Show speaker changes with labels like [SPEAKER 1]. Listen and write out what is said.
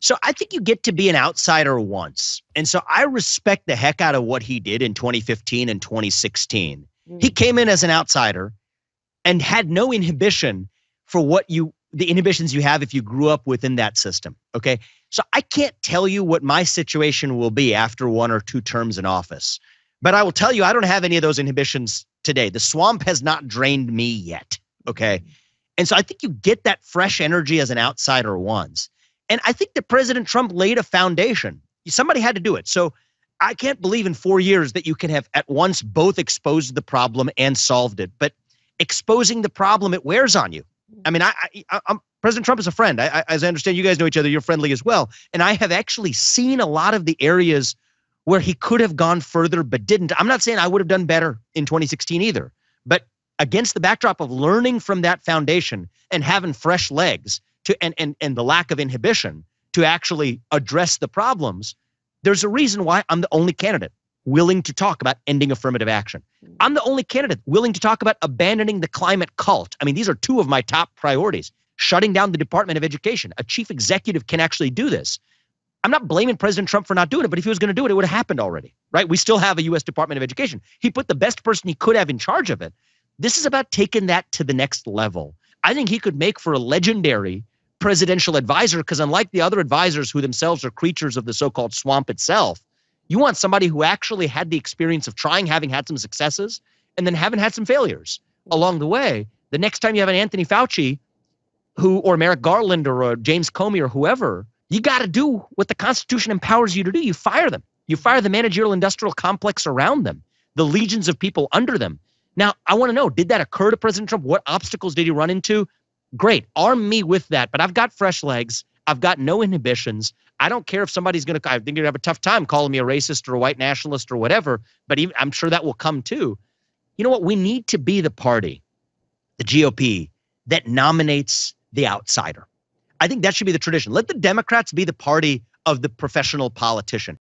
[SPEAKER 1] So I think you get to be an outsider once. And so I respect the heck out of what he did in 2015 and 2016. Mm. He came in as an outsider and had no inhibition for what you the inhibitions you have if you grew up within that system. Okay. So I can't tell you what my situation will be after one or two terms in office, but I will tell you I don't have any of those inhibitions today. The swamp has not drained me yet. Okay. And so I think you get that fresh energy as an outsider once. And I think that President Trump laid a foundation. Somebody had to do it. So I can't believe in four years that you can have at once both exposed the problem and solved it. But exposing the problem, it wears on you. I mean, I, I President Trump is a friend. I, I, as I understand, you guys know each other. You're friendly as well. And I have actually seen a lot of the areas where he could have gone further but didn't. I'm not saying I would have done better in 2016 either. But against the backdrop of learning from that foundation and having fresh legs to and and and the lack of inhibition to actually address the problems, there's a reason why I'm the only candidate willing to talk about ending affirmative action. Hmm. I'm the only candidate willing to talk about abandoning the climate cult. I mean, these are two of my top priorities. Shutting down the Department of Education. A chief executive can actually do this. I'm not blaming President Trump for not doing it, but if he was going to do it, it would have happened already, right? We still have a U.S. Department of Education. He put the best person he could have in charge of it. This is about taking that to the next level. I think he could make for a legendary presidential advisor because, unlike the other advisors who themselves are creatures of the so called swamp itself, you want somebody who actually had the experience of trying, having had some successes, and then having had some failures along the way. The next time you have an Anthony Fauci who, or Merrick Garland or uh, James Comey or whoever, you got to do what the Constitution empowers you to do. You fire them. You fire the managerial industrial complex around them, the legions of people under them. Now, I want to know did that occur to President Trump? What obstacles did he run into? Great. Arm me with that. But I've got fresh legs. I've got no inhibitions. I don't care if somebody's going to, I think you're going to have a tough time calling me a racist or a white nationalist or whatever, but even, I'm sure that will come too. You know what? We need to be the party, the GOP, that nominates the outsider. I think that should be the tradition. Let the Democrats be the party of the professional politician.